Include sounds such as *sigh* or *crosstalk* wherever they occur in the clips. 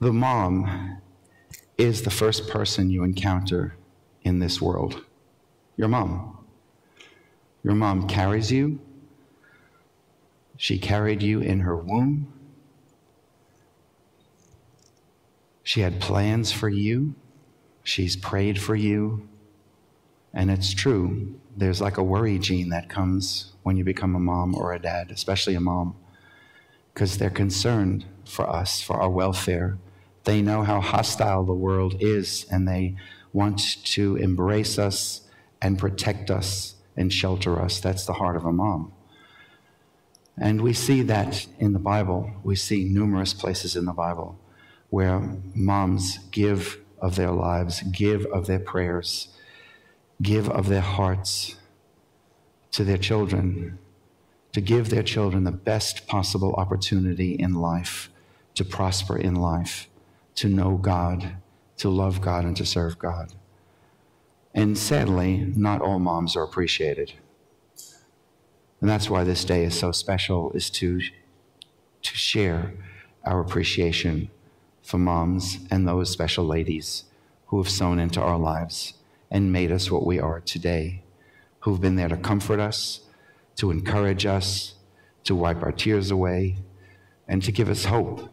The mom is the first person you encounter in this world. Your mom. Your mom carries you. She carried you in her womb. She had plans for you. She's prayed for you. And it's true, there's like a worry gene that comes when you become a mom or a dad, especially a mom, because they're concerned for us, for our welfare. They know how hostile the world is, and they want to embrace us and protect us and shelter us. That's the heart of a mom. And we see that in the Bible. We see numerous places in the Bible where moms give of their lives, give of their prayers, give of their hearts to their children, to give their children the best possible opportunity in life, to prosper in life, to know God, to love God, and to serve God. And sadly, not all moms are appreciated. And that's why this day is so special, is to, to share our appreciation for moms and those special ladies who have sown into our lives and made us what we are today, who've been there to comfort us, to encourage us, to wipe our tears away, and to give us hope.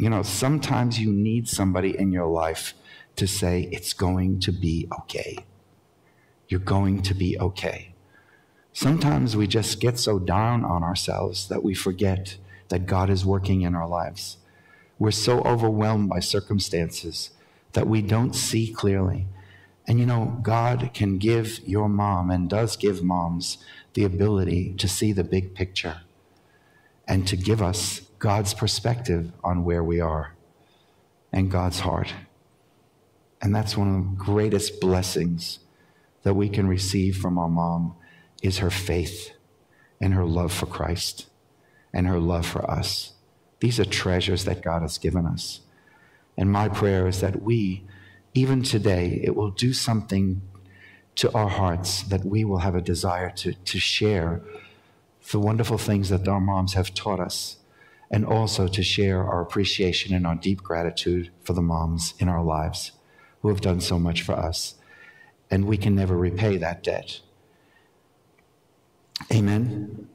You know, sometimes you need somebody in your life to say, it's going to be okay. You're going to be okay. Sometimes we just get so down on ourselves that we forget that God is working in our lives we're so overwhelmed by circumstances that we don't see clearly. And you know, God can give your mom and does give moms the ability to see the big picture and to give us God's perspective on where we are and God's heart. And that's one of the greatest blessings that we can receive from our mom is her faith and her love for Christ and her love for us. These are treasures that God has given us. And my prayer is that we, even today, it will do something to our hearts that we will have a desire to, to share the wonderful things that our moms have taught us, and also to share our appreciation and our deep gratitude for the moms in our lives who have done so much for us. And we can never repay that debt. Amen.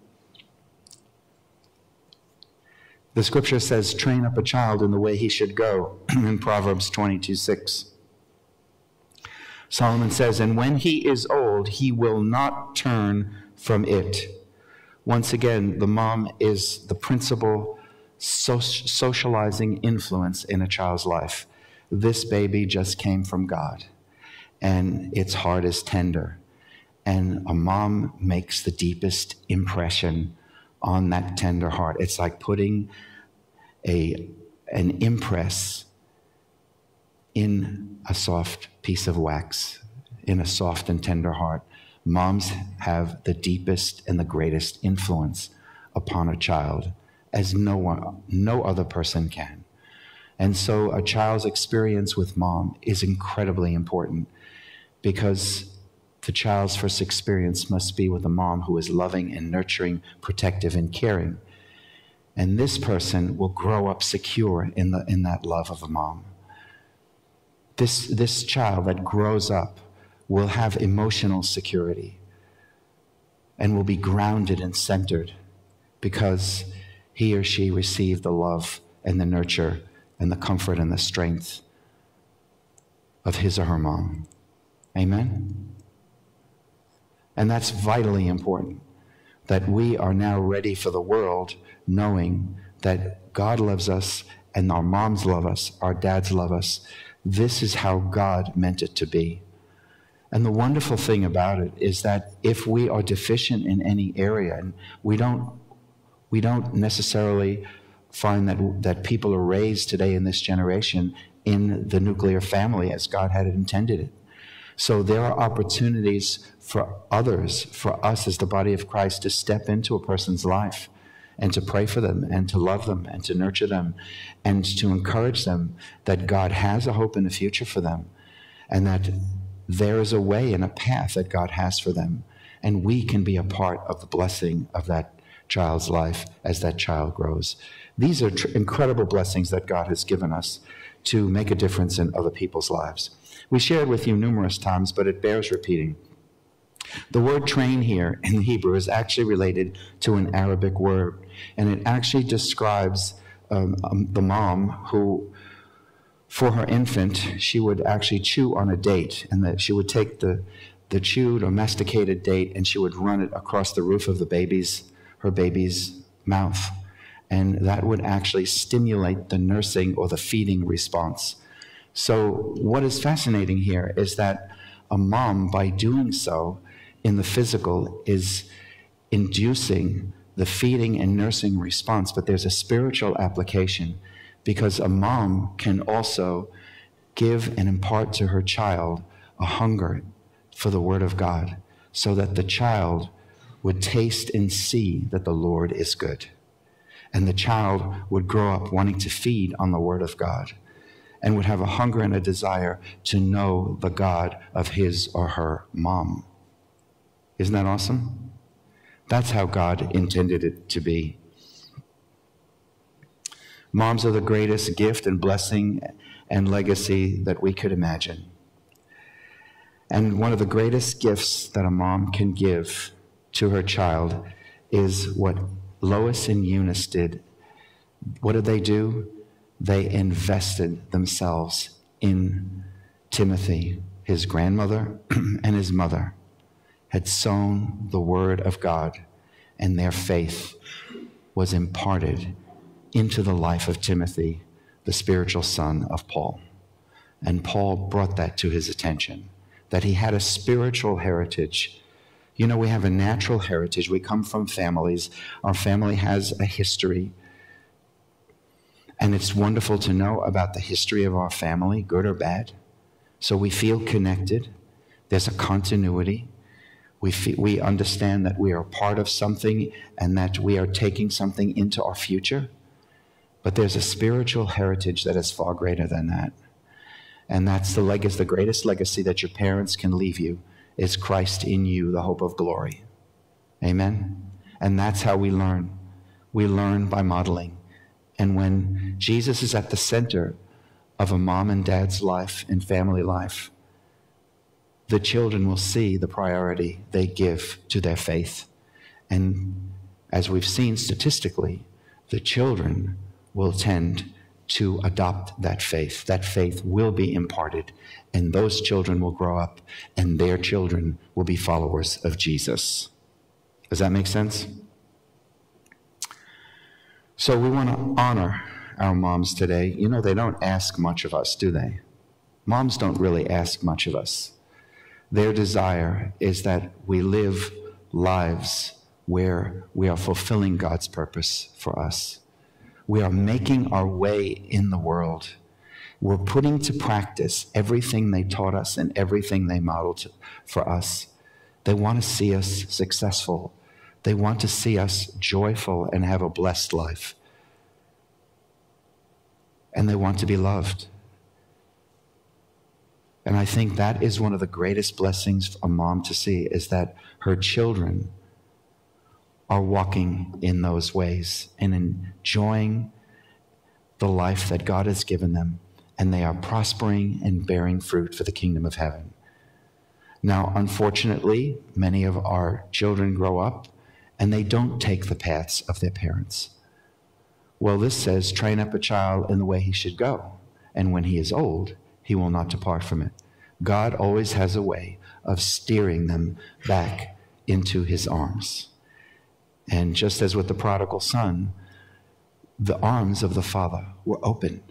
The scripture says, train up a child in the way he should go *clears throat* in Proverbs 22 6. Solomon says, and when he is old, he will not turn from it. Once again, the mom is the principal socializing influence in a child's life. This baby just came from God, and its heart is tender. And a mom makes the deepest impression on that tender heart. It's like putting a, an impress in a soft piece of wax, in a soft and tender heart. Moms have the deepest and the greatest influence upon a child as no one, no other person can. And so a child's experience with mom is incredibly important because the child's first experience must be with a mom who is loving and nurturing, protective and caring. And this person will grow up secure in, the, in that love of a mom. This, this child that grows up will have emotional security and will be grounded and centered because he or she received the love and the nurture and the comfort and the strength of his or her mom. Amen? And that's vitally important that we are now ready for the world, knowing that God loves us and our moms love us, our dads love us. This is how God meant it to be. And the wonderful thing about it is that if we are deficient in any area, and we don't, we don't necessarily find that, that people are raised today in this generation in the nuclear family as God had intended it. So there are opportunities for others, for us as the body of Christ, to step into a person's life and to pray for them and to love them and to nurture them and to encourage them that God has a hope and a future for them and that there is a way and a path that God has for them. And we can be a part of the blessing of that, child's life as that child grows. These are tr- incredible blessings that God has given us to make a difference in other people's lives. We shared with you numerous times, but it bears repeating. The word train here in the Hebrew is actually related to an Arabic word, and it actually describes um, um, the mom who, for her infant, she would actually chew on a date, and that she would take the, the chewed or masticated date and she would run it across the roof of the baby's, her baby's mouth. And that would actually stimulate the nursing or the feeding response. So, what is fascinating here is that a mom, by doing so in the physical, is inducing the feeding and nursing response, but there's a spiritual application because a mom can also give and impart to her child a hunger for the Word of God so that the child would taste and see that the Lord is good. And the child would grow up wanting to feed on the Word of God and would have a hunger and a desire to know the God of his or her mom. Isn't that awesome? That's how God intended it to be. Moms are the greatest gift and blessing and legacy that we could imagine. And one of the greatest gifts that a mom can give to her child is what Lois and Eunice did. What did they do? They invested themselves in Timothy. His grandmother *clears throat* and his mother had sown the word of God, and their faith was imparted into the life of Timothy, the spiritual son of Paul. And Paul brought that to his attention that he had a spiritual heritage. You know, we have a natural heritage. We come from families. Our family has a history. And it's wonderful to know about the history of our family, good or bad. So we feel connected. There's a continuity. We, feel, we understand that we are part of something and that we are taking something into our future. But there's a spiritual heritage that is far greater than that. And that's the legacy, the greatest legacy that your parents can leave you is Christ in you, the hope of glory. Amen? And that's how we learn. We learn by modeling. And when Jesus is at the center of a mom and dad's life and family life, the children will see the priority they give to their faith. And as we've seen statistically, the children will tend to adopt that faith. That faith will be imparted, and those children will grow up, and their children will be followers of Jesus. Does that make sense? So we want to honor our moms today. You know, they don't ask much of us, do they? Moms don't really ask much of us. Their desire is that we live lives where we are fulfilling God's purpose for us. We are making our way in the world. We're putting to practice everything they taught us and everything they modeled for us. They want to see us successful. They want to see us joyful and have a blessed life. And they want to be loved. And I think that is one of the greatest blessings for a mom to see is that her children are walking in those ways and enjoying the life that God has given them, and they are prospering and bearing fruit for the kingdom of heaven. Now, unfortunately, many of our children grow up and they don't take the paths of their parents. Well, this says, train up a child in the way he should go, and when he is old, he will not depart from it. God always has a way of steering them back into his arms. And just as with the prodigal son, the arms of the father were open.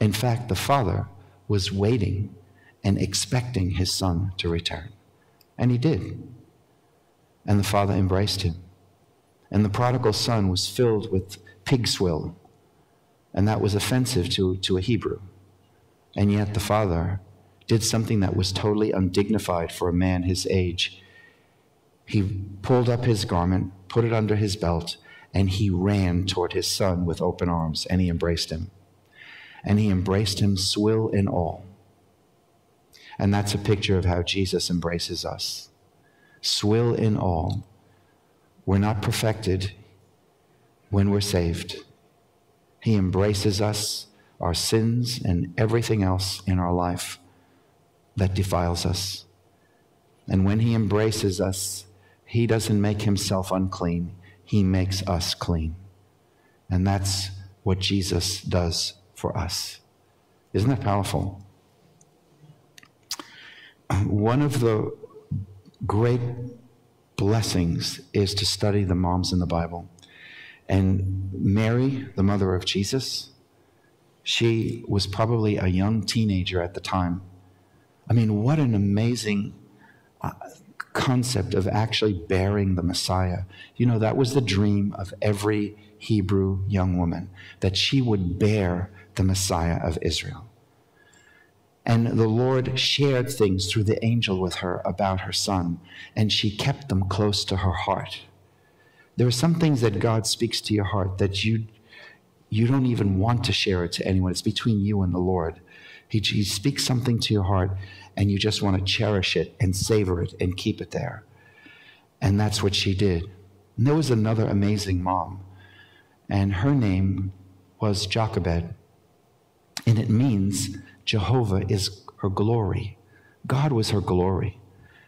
In fact, the father was waiting and expecting his son to return. And he did. And the father embraced him. And the prodigal son was filled with pig swill. And that was offensive to, to a Hebrew. And yet the father did something that was totally undignified for a man his age. He pulled up his garment, put it under his belt, and he ran toward his son with open arms, and he embraced him. And he embraced him, swill and all. And that's a picture of how Jesus embraces us. Swill in all. We're not perfected. when we're saved. He embraces us, our sins, and everything else in our life that defiles us. And when He embraces us, He doesn't make Himself unclean, He makes us clean. And that's what Jesus does for us. Isn't that powerful? One of the great blessings is to study the moms in the Bible. And Mary, the mother of Jesus, she was probably a young teenager at the time. I mean, what an amazing uh, concept of actually bearing the Messiah. You know, that was the dream of every Hebrew young woman, that she would bear the Messiah of Israel. And the Lord shared things through the angel with her about her son, and she kept them close to her heart. There are some things that God speaks to your heart that you, you don't even want to share it to anyone. It's between you and the Lord. He, he speaks something to your heart, and you just want to cherish it and savor it and keep it there. And that's what she did. And there was another amazing mom, and her name was Jochebed. And it means Jehovah is her glory. God was her glory.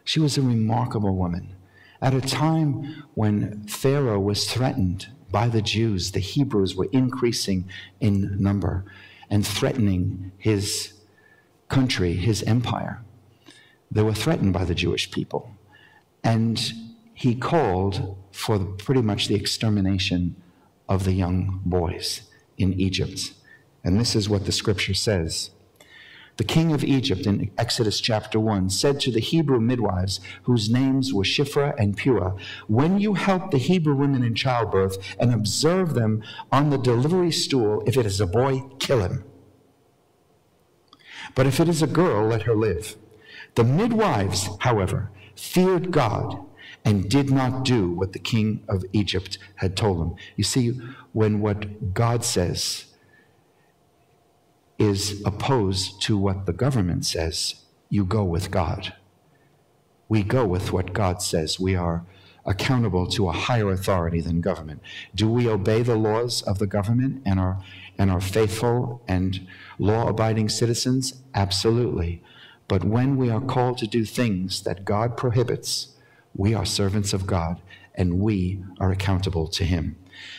She was a remarkable woman. At a time when Pharaoh was threatened by the Jews, the Hebrews were increasing in number and threatening his country, his empire. They were threatened by the Jewish people. And he called for pretty much the extermination of the young boys in Egypt. And this is what the scripture says the king of Egypt in Exodus chapter 1 said to the Hebrew midwives, whose names were Shiphrah and Puah, When you help the Hebrew women in childbirth and observe them on the delivery stool, if it is a boy, kill him. But if it is a girl, let her live. The midwives, however, feared God and did not do what the king of Egypt had told them. You see, when what God says is opposed to what the government says, you go with God. We go with what God says. We are accountable to a higher authority than government. Do we obey the laws of the government and are, and are faithful and law abiding citizens? Absolutely. But when we are called to do things that God prohibits, we are servants of God and we are accountable to Him.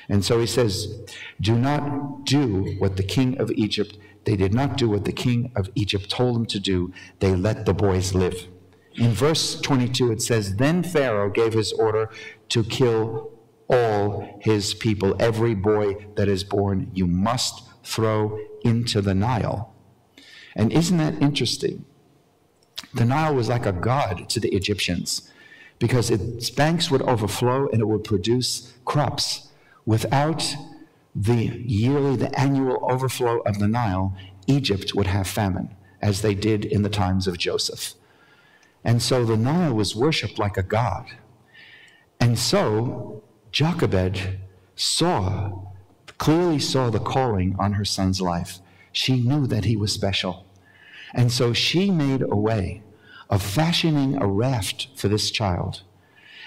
And so he says, Do not do what the king of Egypt they did not do what the king of Egypt told them to do. They let the boys live. In verse 22, it says, Then Pharaoh gave his order to kill all his people. Every boy that is born, you must throw into the Nile. And isn't that interesting? The Nile was like a god to the Egyptians because its banks would overflow and it would produce crops. Without the yearly, the annual overflow of the Nile, Egypt would have famine, as they did in the times of Joseph. And so the Nile was worshiped like a god. And so Jochebed saw, clearly saw the calling on her son's life. She knew that he was special. And so she made a way of fashioning a raft for this child.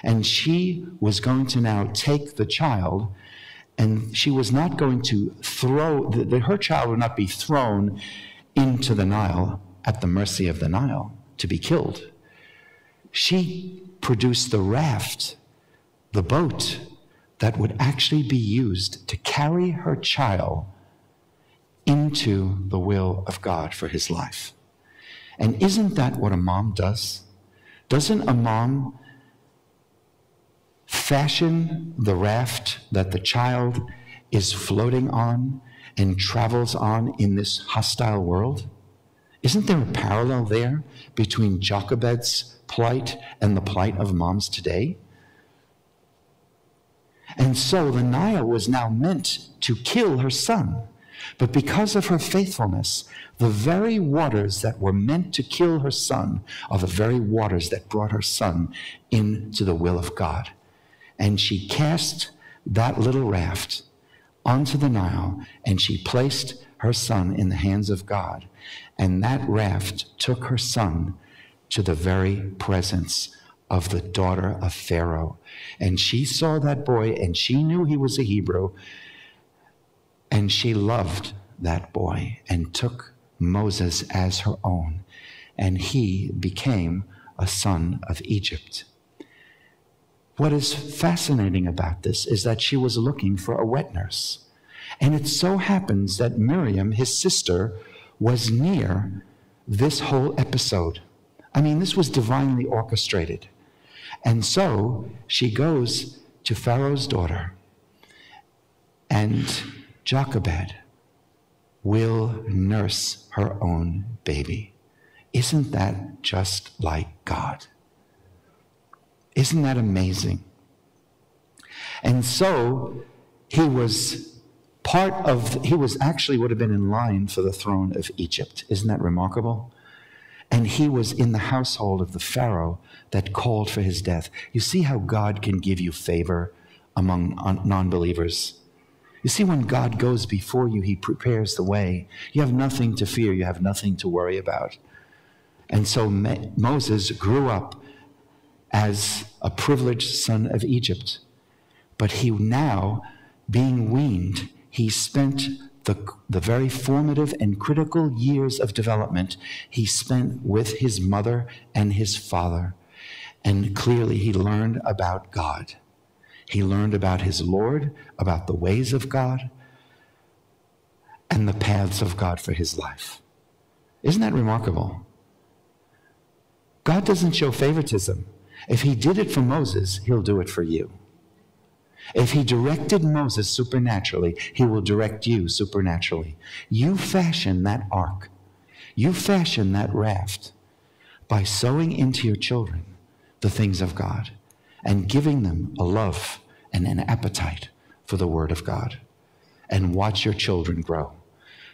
And she was going to now take the child and she was not going to throw, her child would not be thrown into the Nile at the mercy of the Nile to be killed. She produced the raft, the boat that would actually be used to carry her child into the will of God for his life. And isn't that what a mom does? Doesn't a mom fashion the raft that the child is floating on and travels on in this hostile world? Isn't there a parallel there between Jochebed's plight and the plight of moms today? And so the Nile was now meant to kill her son. But because of her faithfulness, the very waters that were meant to kill her son are the very waters that brought her son into the will of God and she cast that little raft onto the Nile and she placed her son in the hands of God. And that raft took her son to the very presence of the daughter of Pharaoh. And she saw that boy and she knew he was a Hebrew. And she loved that boy and took Moses as her own. And he became a son of Egypt. What is fascinating about this is that she was looking for a wet nurse. And it so happens that Miriam, his sister, was near this whole episode. I mean, this was divinely orchestrated. And so she goes to Pharaoh's daughter, and Jochebed will nurse her own baby. Isn't that just like God? Isn't that amazing? And so he was part of, he was actually would have been in line for the throne of Egypt. Isn't that remarkable? And he was in the household of the Pharaoh that called for his death. You see how God can give you favor among non believers? You see, when God goes before you, he prepares the way. You have nothing to fear, you have nothing to worry about. And so Moses grew up as a privileged son of Egypt. But he now, being weaned, he spent the, the very formative and critical years of development he spent with his mother and his father. And clearly, he learned about God. He learned about his Lord, about the ways of God, and the paths of God for his life. Isn't that remarkable? God doesn't show favoritism. If he did it for Moses, he'll do it for you. If he directed Moses supernaturally, he will direct you supernaturally. You fashion that ark, you fashion that raft by sowing into your children the things of God and giving them a love and an appetite for the Word of God. And watch your children grow.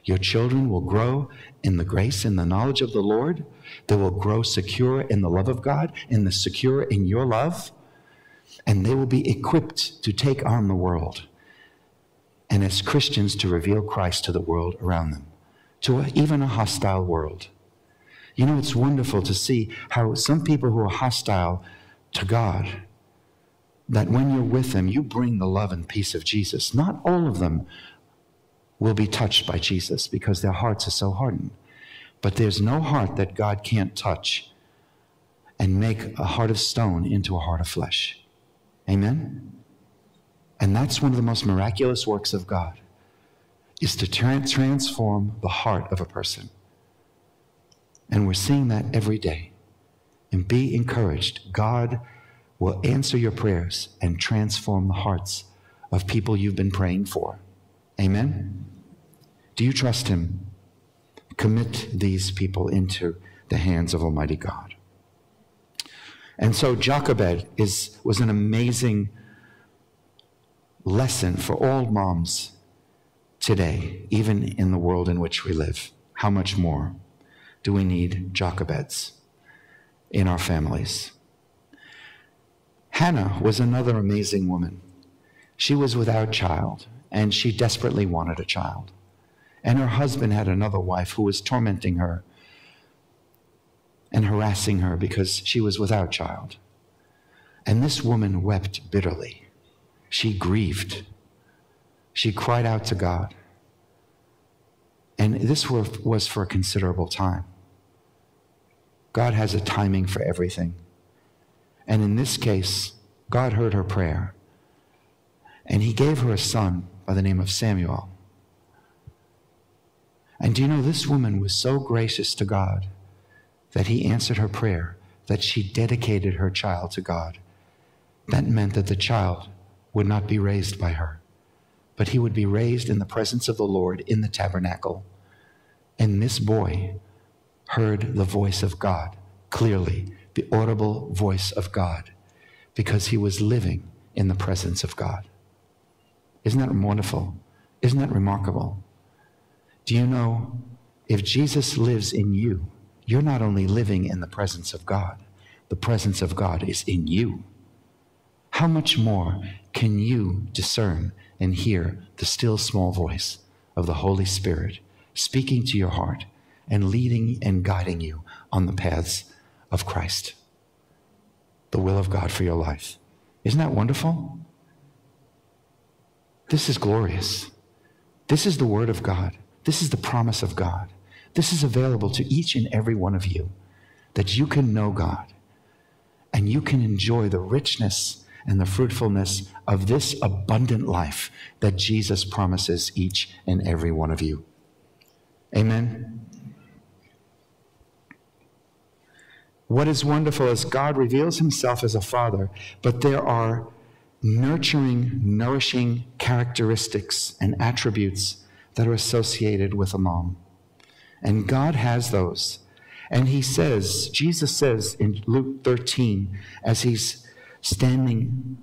Your children will grow in the grace and the knowledge of the Lord. They will grow secure in the love of God, in the secure in your love, and they will be equipped to take on the world. And as Christians, to reveal Christ to the world around them, to even a hostile world. You know, it's wonderful to see how some people who are hostile to God, that when you're with them, you bring the love and peace of Jesus. Not all of them will be touched by Jesus because their hearts are so hardened. But there's no heart that God can't touch and make a heart of stone into a heart of flesh. Amen? And that's one of the most miraculous works of God, is to tra- transform the heart of a person. And we're seeing that every day. And be encouraged. God will answer your prayers and transform the hearts of people you've been praying for. Amen? Do you trust Him? Commit these people into the hands of Almighty God. And so Jochebed is, was an amazing lesson for all moms today, even in the world in which we live. How much more do we need Jochebeds in our families? Hannah was another amazing woman. She was without child, and she desperately wanted a child. And her husband had another wife who was tormenting her and harassing her because she was without child. And this woman wept bitterly. She grieved. She cried out to God. And this was for a considerable time. God has a timing for everything. And in this case, God heard her prayer. And he gave her a son by the name of Samuel. And do you know, this woman was so gracious to God that he answered her prayer, that she dedicated her child to God. That meant that the child would not be raised by her, but he would be raised in the presence of the Lord in the tabernacle. And this boy heard the voice of God clearly, the audible voice of God, because he was living in the presence of God. Isn't that wonderful? Isn't that remarkable? Do you know if Jesus lives in you, you're not only living in the presence of God, the presence of God is in you. How much more can you discern and hear the still small voice of the Holy Spirit speaking to your heart and leading and guiding you on the paths of Christ? the will of God for your life. Isn't that wonderful? This is glorious. This is the Word of God. This is the promise of God. This is available to each and every one of you that you can know God and you can enjoy the richness and the fruitfulness of this abundant life that Jesus promises each and every one of you. Amen. What is wonderful is God reveals himself as a father, but there are nurturing, nourishing characteristics and attributes that are associated with a mom. And God has those. And he says, Jesus says in Luke 13, as he's standing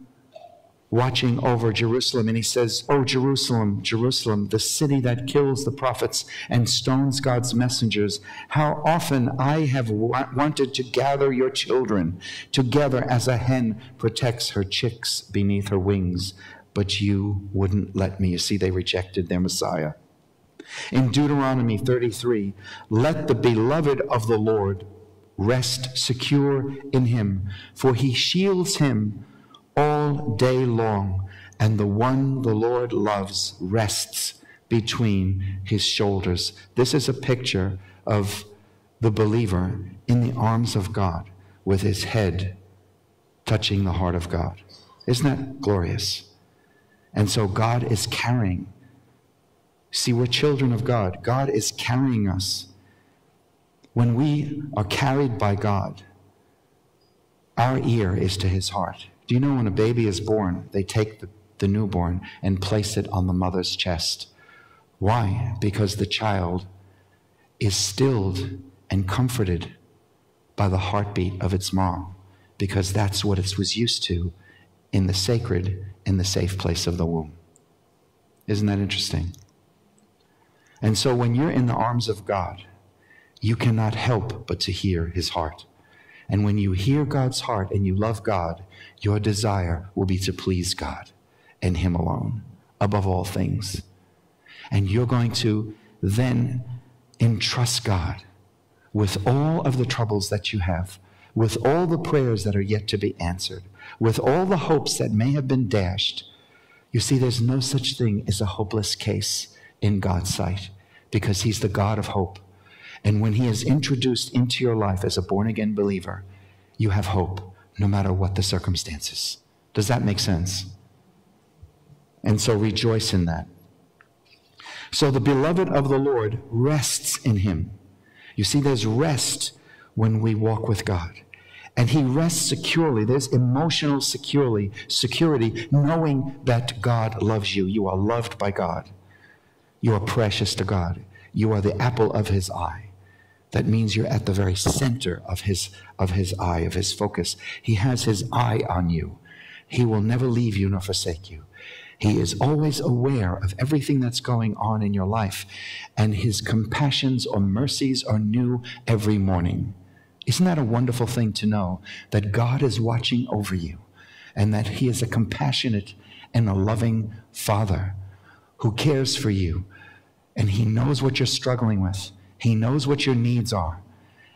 watching over Jerusalem, and he says, Oh, Jerusalem, Jerusalem, the city that kills the prophets and stones God's messengers, how often I have wa- wanted to gather your children together as a hen protects her chicks beneath her wings, but you wouldn't let me. You see, they rejected their Messiah. In Deuteronomy 33, let the beloved of the Lord rest secure in him, for he shields him all day long, and the one the Lord loves rests between his shoulders. This is a picture of the believer in the arms of God with his head touching the heart of God. Isn't that glorious? And so God is carrying. See, we're children of God. God is carrying us. When we are carried by God, our ear is to his heart. Do you know when a baby is born, they take the, the newborn and place it on the mother's chest? Why? Because the child is stilled and comforted by the heartbeat of its mom, because that's what it was used to in the sacred, in the safe place of the womb. Isn't that interesting? And so when you're in the arms of God, you cannot help but to hear his heart. And when you hear God's heart and you love God, your desire will be to please God and Him alone above all things. And you're going to then entrust God with all of the troubles that you have, with all the prayers that are yet to be answered, with all the hopes that may have been dashed. You see, there's no such thing as a hopeless case in God's sight because He's the God of hope. And when He is introduced into your life as a born again believer, you have hope no matter what the circumstances. Does that make sense? And so rejoice in that. So the beloved of the Lord rests in Him. You see, there's rest when we walk with God. And he rests securely. There's emotional securely, security, knowing that God loves you. You are loved by God. You are precious to God. You are the apple of his eye that means you're at the very center of his, of his eye, of his focus. He has his eye on you. He will never leave you nor forsake you. He is always aware of everything that's going on in your life, and his compassions or mercies are new every morning. Isn't that a wonderful thing to know that God is watching over you and that he is a compassionate and a loving father who cares for you and he knows what you're struggling with he knows what your needs are,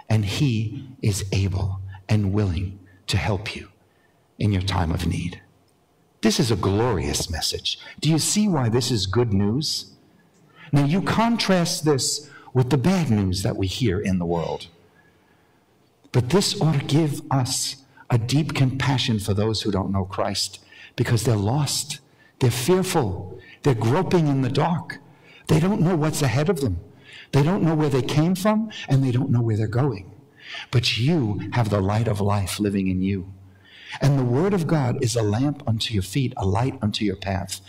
and He is able and willing to help you in your time of need. This is a glorious message. Do you see why this is good news? Now, you contrast this with the bad news that we hear in the world. But this ought to give us a deep compassion for those who don't know Christ because they're lost, they're fearful, they're groping in the dark, they don't know what's ahead of them. They don't know where they came from and they don't know where they're going. But you have the light of life living in you. And the Word of God is a lamp unto your feet, a light unto your path.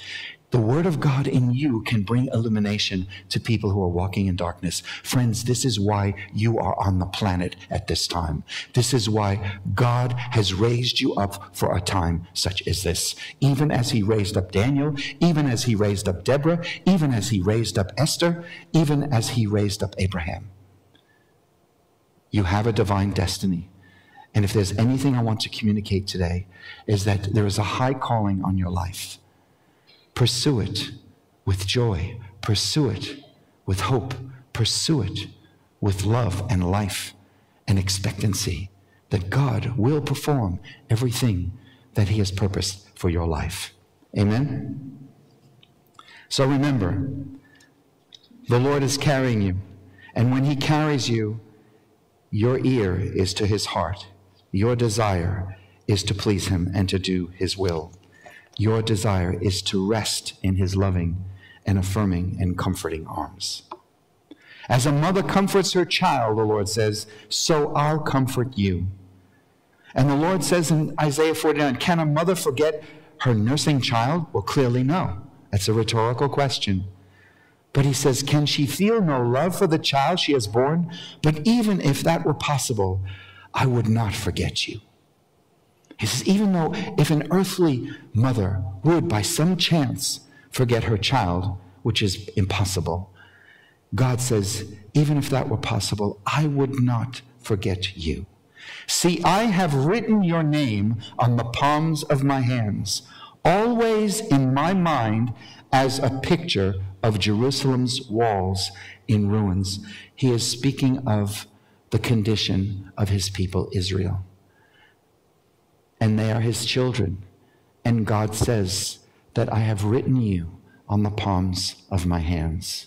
The Word of God in you can bring illumination to people who are walking in darkness. Friends, this is why you are on the planet at this time. This is why God has raised you up for a time such as this. Even as He raised up Daniel, even as He raised up Deborah, even as He raised up Esther, even as He raised up Abraham. You have a divine destiny. And if there's anything I want to communicate today, is that there is a high calling on your life. Pursue it with joy. Pursue it with hope. Pursue it with love and life and expectancy that God will perform everything that He has purposed for your life. Amen? So remember, the Lord is carrying you. And when He carries you, your ear is to His heart. Your desire is to please Him and to do His will. Your desire is to rest in His loving and affirming and comforting arms. As a mother comforts her child, the Lord says, so I'll comfort you. And the Lord says in Isaiah 49, can a mother forget her nursing child? Well, clearly no. That's a rhetorical question. But he says, Can she feel no love for the child she has borne? But even if that were possible, I would not forget you. He says, Even though if an earthly mother would by some chance forget her child, which is impossible, God says, Even if that were possible, I would not forget you. See, I have written your name on the palms of my hands, always in my mind as a picture of Jerusalem's walls in ruins. He is speaking of the condition of his people, Israel. And they are his children. And God says that I have written you on the palms of my hands.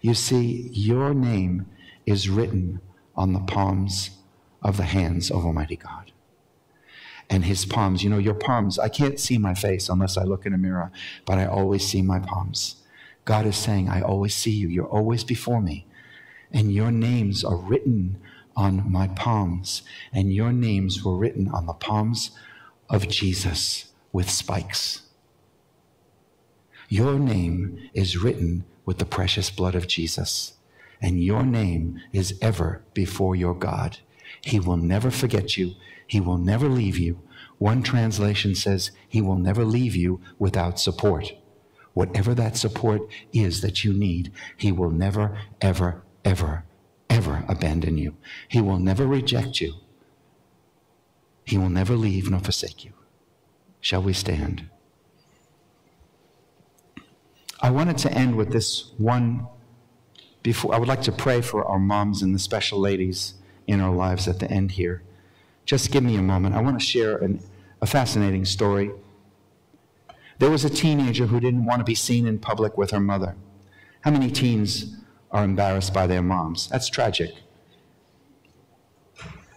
You see, your name is written on the palms of the hands of Almighty God. And his palms, you know, your palms, I can't see my face unless I look in a mirror, but I always see my palms. God is saying, I always see you. You're always before me. And your names are written on my palms. And your names were written on the palms of Jesus with spikes. Your name is written with the precious blood of Jesus. And your name is ever before your God. He will never forget you. He will never leave you. One translation says, He will never leave you without support. Whatever that support is that you need, He will never, ever, ever, ever abandon you. He will never reject you. He will never leave nor forsake you. Shall we stand? I wanted to end with this one before I would like to pray for our moms and the special ladies in our lives at the end here. Just give me a moment. I want to share an, a fascinating story. There was a teenager who didn't want to be seen in public with her mother. How many teens are embarrassed by their moms? That's tragic.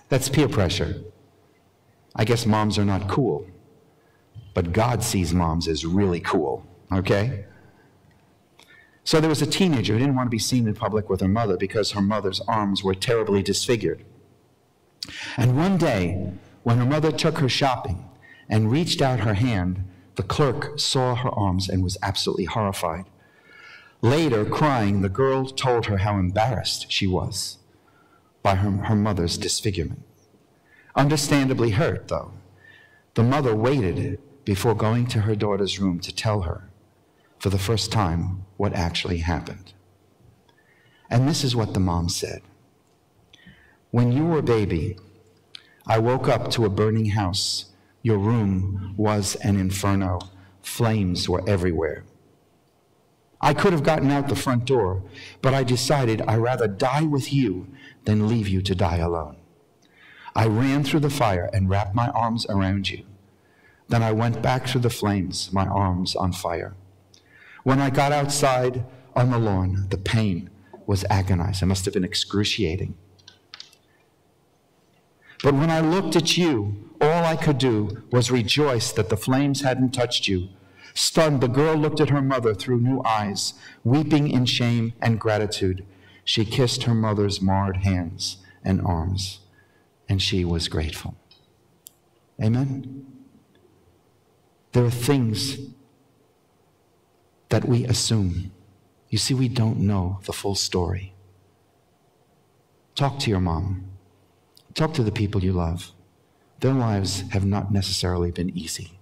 That's peer pressure. I guess moms are not cool, but God sees moms as really cool, okay? So there was a teenager who didn't want to be seen in public with her mother because her mother's arms were terribly disfigured. And one day, when her mother took her shopping and reached out her hand, the clerk saw her arms and was absolutely horrified. Later, crying, the girl told her how embarrassed she was by her, her mother's disfigurement. Understandably hurt, though, the mother waited before going to her daughter's room to tell her for the first time what actually happened. And this is what the mom said When you were a baby, I woke up to a burning house. Your room was an inferno. Flames were everywhere. I could have gotten out the front door, but I decided I'd rather die with you than leave you to die alone. I ran through the fire and wrapped my arms around you. Then I went back through the flames, my arms on fire. When I got outside on the lawn, the pain was agonized. It must have been excruciating. But when I looked at you, all I could do was rejoice that the flames hadn't touched you. Stunned, the girl looked at her mother through new eyes, weeping in shame and gratitude. She kissed her mother's marred hands and arms, and she was grateful. Amen? There are things that we assume. You see, we don't know the full story. Talk to your mom. Talk to the people you love. Their lives have not necessarily been easy.